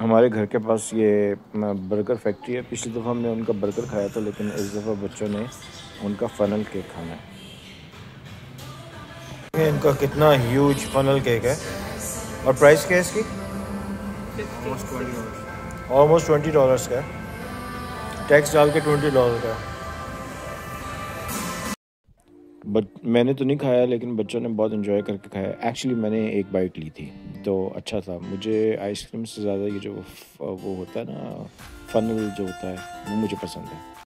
हमारे घर के पास ये बर्गर फैक्ट्री है। पिछली दफ़ा हमने उनका बर्गर खाया था, लेकिन इस दफ़ा बच्चों ने उनका फ़नल केक खाना है। इनका कितना ह्यूज फनल केक है। और प्राइस क्या है इसकी? ऑलमोस्ट ट्वेंटी डॉलर्स का टैक्स डाल के ट्वेंटी डॉलर का बट मैंने तो नहीं खाया, लेकिन बच्चों ने बहुत इन्जॉय करके खाया। एक्चुअली मैंने एक बाइट ली थी। तो अच्छा था। मुझे आइसक्रीम से ज़्यादा ये जो वो होता है ना फनल जो होता है, वो मुझे पसंद है।